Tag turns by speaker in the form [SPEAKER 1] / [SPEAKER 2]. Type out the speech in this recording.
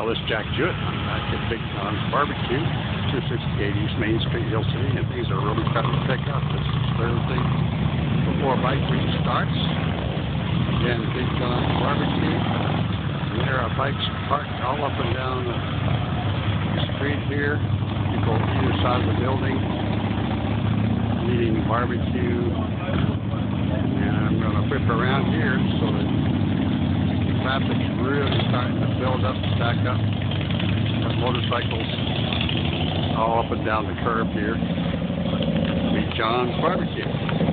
[SPEAKER 1] Well, this is Jack Jewett. I'm back at Big John's Barbecue, 268 East Main Street, Hill City, and things are really starting to pick up. This is Thursday before Bike Week starts. Again, Big John's Barbecue. And there are bikes parked all up and down the street here. People either side of the building eating barbecue. And I'm going to whip around here so traffic's really starting to build up, stack up. Got motorcycles all up and down the curb here. Big John's Barbecue.